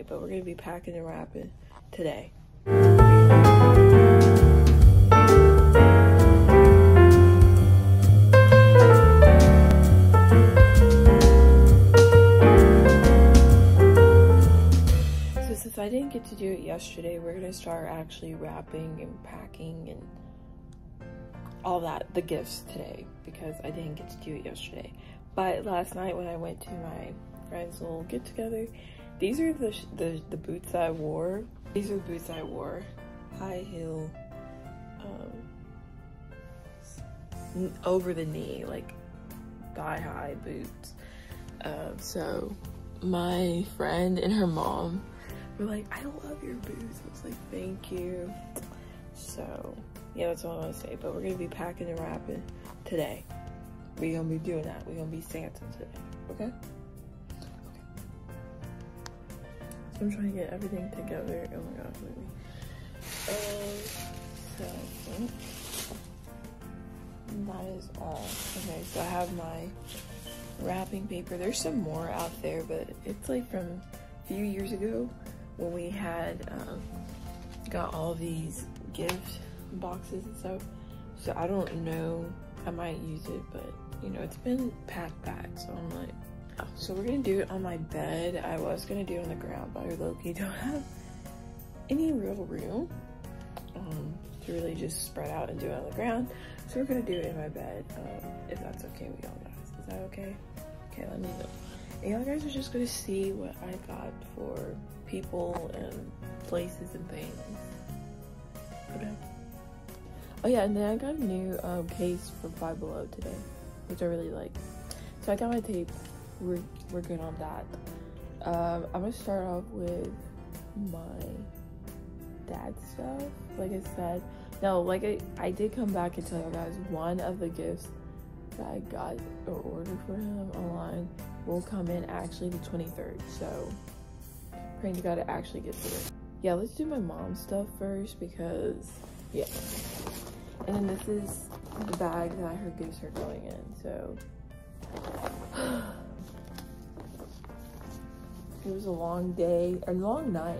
say, but we're gonna be packing and wrapping today. So since I didn't get to do it yesterday, we're gonna start actually wrapping and packing and all that, the gifts today, because I didn't get to do it yesterday. But last night when I went to my friend's little get together, these are the, the, the boots I wore. These are the boots I wore. High heel, um, over the knee, like thigh high boots. Um, so my friend and her mom were like, I love your boots. I was like, thank you. So yeah, that's all I want to say. But we're gonna be packing and wrapping today. We're gonna be doing that. We're gonna be Santa today. Okay? I'm trying to get everything together. Oh my gosh, maybe. Um, so that is all. Okay, so I have my wrapping paper. There's some more out there, but it's like from a few years ago when we had um, got all these gift boxes and stuff. So I don't know. I might use it, but you know, it's been packed back. So I'm like. So we're gonna do it on my bed. I was gonna do it on the ground, but I low-key don't have any real room um, to really just spread out and do it on the ground. So we're gonna do it in my bed, um, if that's okay with y'all guys. Is that okay? Okay, let me know. And y'all guys are just gonna see what I got for people and places and things. Okay. Oh yeah, and then I got a new um, case for Five Below today, which I really like. So I got my tape. We're we're good on that. Um, I'm gonna start off with my dad stuff. Like I said, no, like I I did come back and tell you guys one of the gifts that I got or ordered for him online will come in actually the 23rd. So praying to God it actually gets here. Yeah, let's do my mom stuff first because yeah. And then this is the bag that her gifts are going in. So it was a long day, a long night.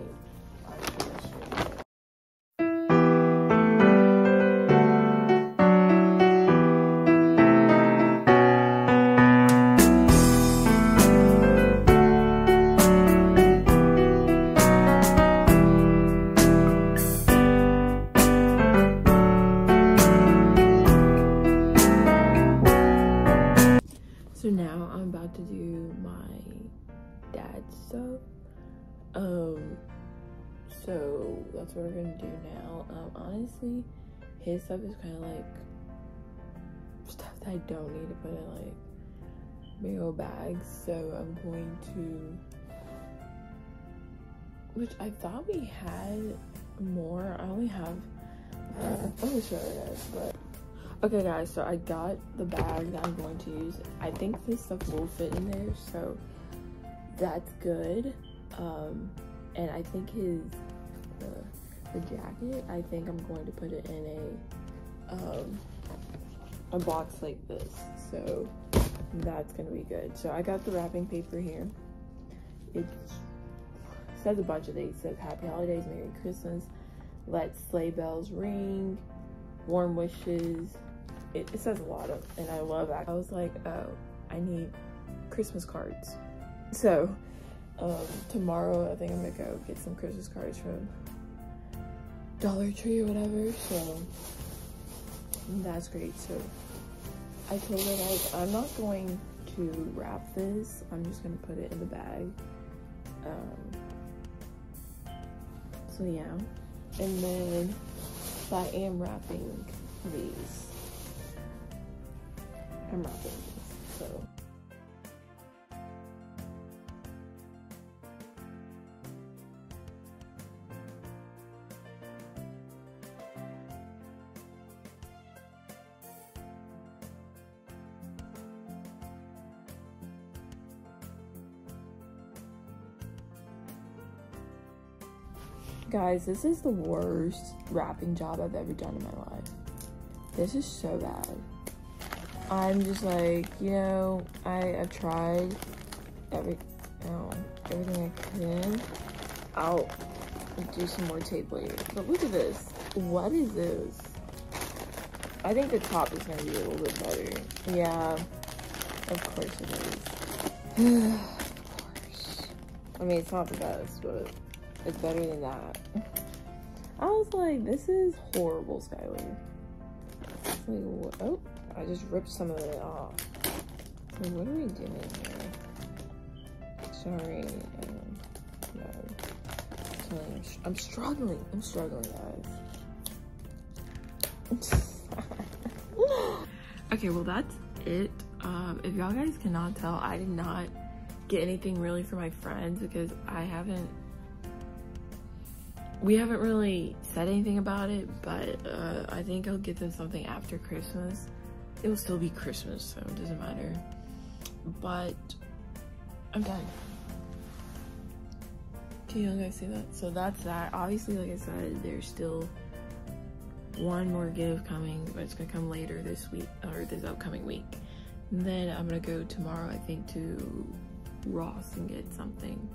Um, so that's what we're gonna do now. Um, honestly, his stuff is kind of like stuff that I don't need to put in like big old bags. So I'm going to, which I thought we had more. I only have. I'm gonna show you guys, but Okay guys, so I got the bag that I'm going to use. I think this stuff will fit in there, so that's good. Um, and I think his, the, jacket, I think I'm going to put it in a, um, a box like this. So that's gonna be good. So I got the wrapping paper here. It says a bunch of things. It says Happy Holidays, Merry Christmas, Let Sleigh Bells Ring, Warm Wishes, it, it, says a lot of and i love that i was like oh i need christmas cards so um tomorrow i think i'm gonna go get some christmas cards from dollar tree or whatever so that's great. So i told her like i'm not going to wrap this. I'm just gonna put it in the bag. Um so yeah. And then i am wrapping these. I'm wrapping these, so. Guys, this is the worst wrapping job I've ever done in my life. This is so bad. I'm just like, you know, I, I've tried every, know, everything I can. I'll do some more tape later. But look at this. What is this? I think the top is gonna be a little bit better. Yeah, of course it is. of course. I mean, it's not the best, but it's better than that. I was like, this is horrible, Skyler. Like, oh, I just ripped some of it off. Like, what are we doing here? Sorry. Um, no. I'm struggling. I'm struggling, guys. okay, well, that's it. Um, if y'all guys cannot tell, I did not get anything really for my friends because I haven't we haven't really said anything about it, but uh, I think I'll get them something after Christmas. It will still be Christmas, so it doesn't matter. But I'm done. Can you guys see that? So that's that. Obviously, like I said, there's still one more gift coming, but it's gonna come later this week or this upcoming week. And then I'm gonna go tomorrow, I think, to Ross and get something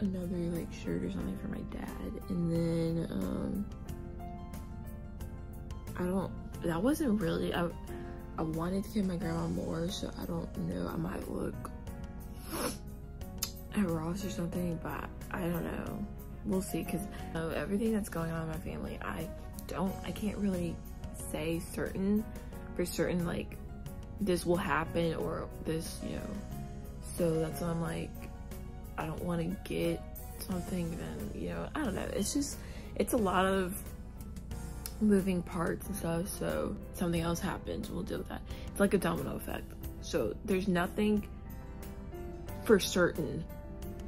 another like shirt or something for my dad. And then um i don't that wasn't really i i wanted to give my grandma more so i don't know i might look at ross or something but i don't know. We'll see because of everything that's going on in my family i don't i can't really say certain for certain like this will happen or this you know. So that's why i'm like I don't want to get something, then, you know, I don't know. It's just, it's a lot of moving parts and stuff. So something else happens, we'll deal with that. It's like a domino effect. So there's nothing for certain.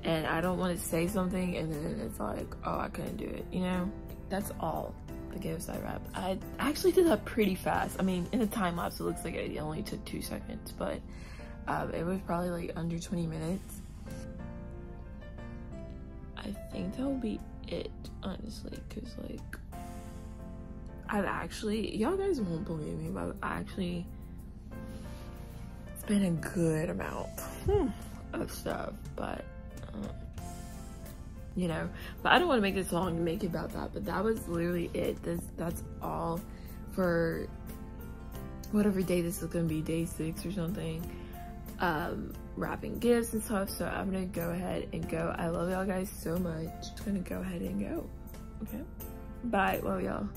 And I don't want to say something and then it's like, oh, I couldn't do it, you know? That's all the I wrapped. I actually did that pretty fast. I mean, in the time lapse, it looks like it only took two seconds, but um, it was probably like under 20 minutes I think that will be it, honestly, because, like, I've actually, y'all guys won't believe me, but I've actually been a good amount of stuff, but, um, you know, but I don't want to make this long and make it about that, but that was literally it. This, that's all for whatever day this is going to be, day six or something um, wrapping gifts and stuff. So I'm gonna go ahead and go. I love y'all guys so much. Just gonna go ahead and go. Okay. Bye. Love y'all.